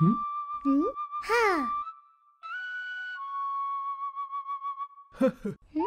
嗯？嗯，哈，呵呵，嗯。